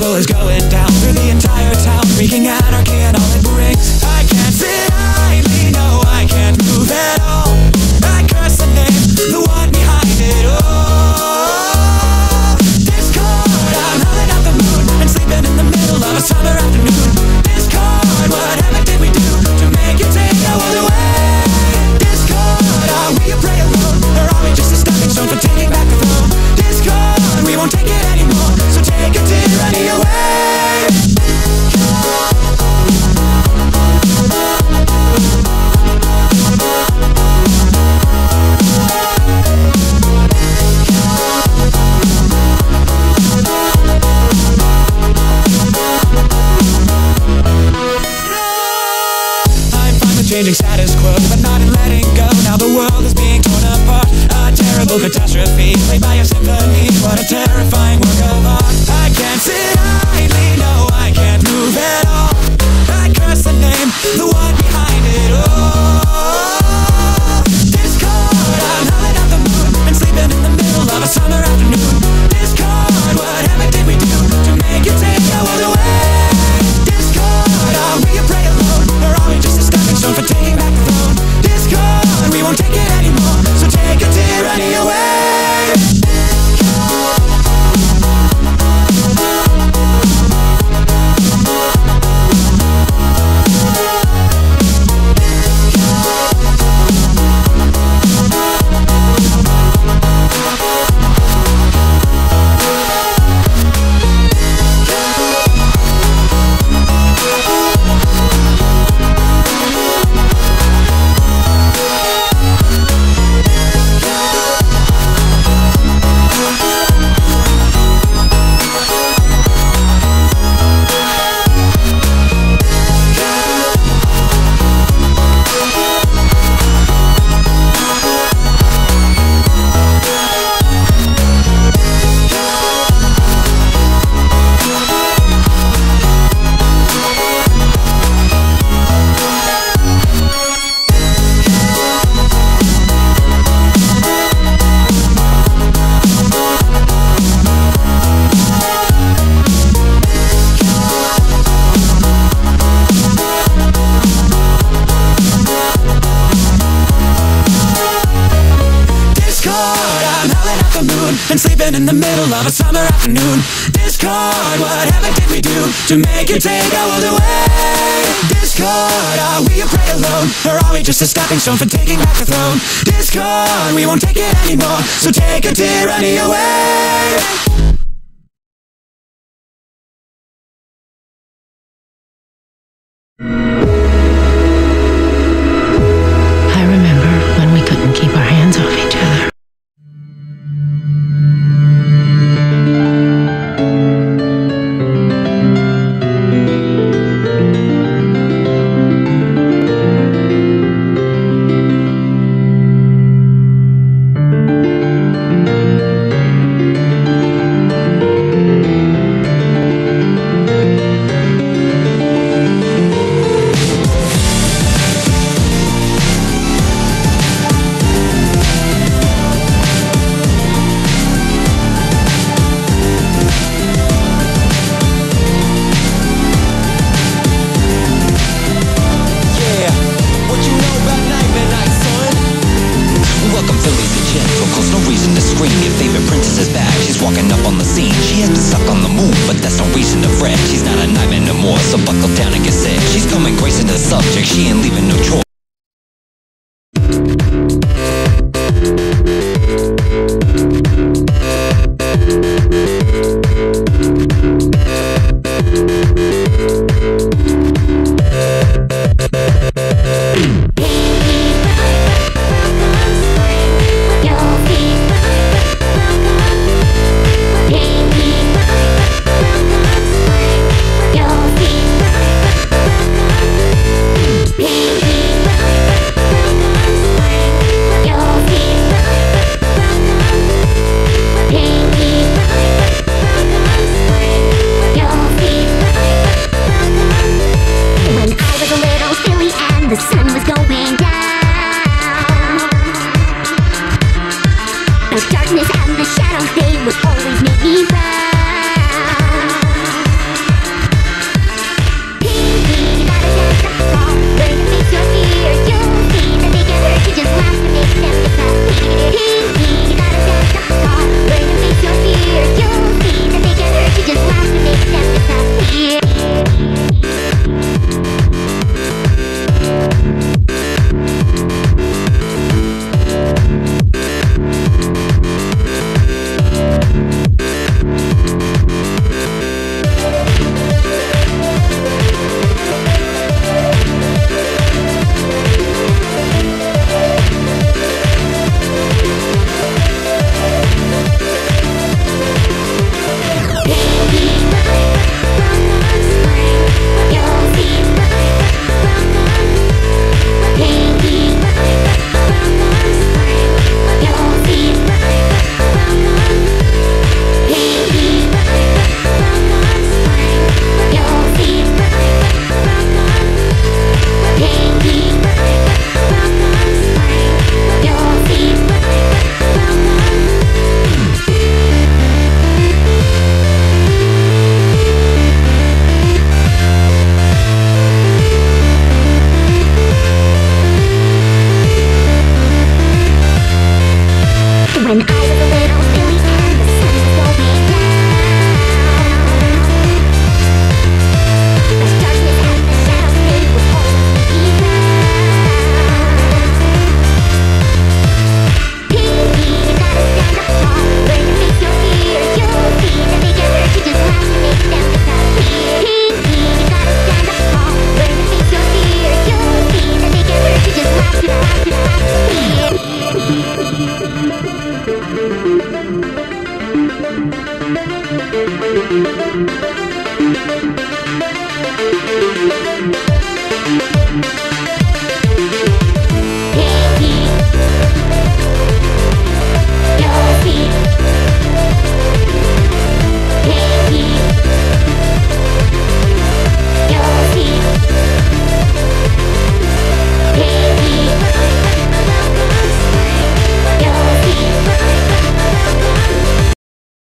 trouble is going down. terrifying. And sleeping in the middle of a summer afternoon Discard, what heaven did we do To make you take our world away Discard, are we a prey alone? Or are we just a stepping stone for taking back the throne? Discard, we won't take it anymore So take a tyranny away she ain't leaving no choice. the.